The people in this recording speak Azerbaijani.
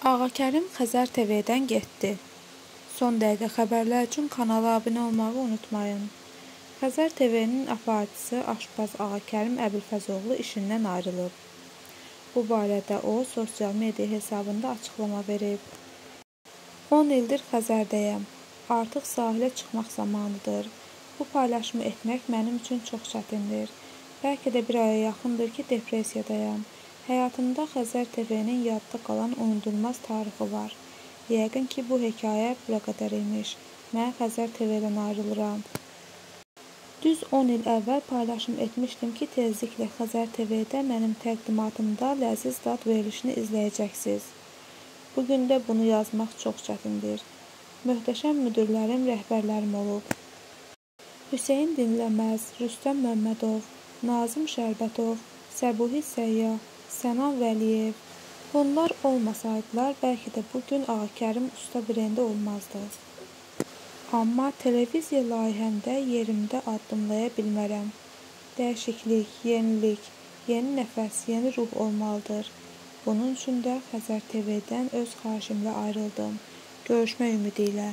Ağakərim Xəzər TV-dən getdi. Son dəqiqə xəbərlər üçün kanala abunə olmağı unutmayın. Xəzər TV-nin aparıcısı aşpaz Ağakərim Əbilfəzoğlu işindən ayrılıb. Bu barədə o, sosial media hesabında açıqlama verib. 10 ildir Xəzərdəyəm. Artıq sahilə çıxmaq zamanıdır. Bu paylaşımı etmək mənim üçün çox çətindir. Bəlkə də bir aya yaxındır ki, depressiyadayam. Həyatımda Xəzər TV-nin yadda qalan unudulmaz tarixi var. Yəqin ki, bu hekayə bura qədər imiş. Mən Xəzər TV-dən ayrılıram. Düz 10 il əvvəl paylaşım etmişdim ki, tezliklə Xəzər TV-də mənim təqdimatımda ləziz dad verilişini izləyəcəksiniz. Bu gün də bunu yazmaq çox çətindir. Möhtəşəm müdirlərim, rəhbərlərim olub. Hüseyn Dinləməz, Rüstəm Məmmədov, Nazim Şərbətov, Səbuhi Səyyah, Sənan Vəliyev. Bunlar olmasaydılar, bəlkə də bu gün Ağakərim usta brendi olmazdı. Amma televiziya layihəmdə yerimdə addımlaya bilmərəm. Dəyişiklik, yenilik, yeni nəfəs, yeni ruh olmalıdır. Bunun üçün də Xəzər TV-dən öz xahişimlə ayrıldım. Görüşmək ümidi ilə.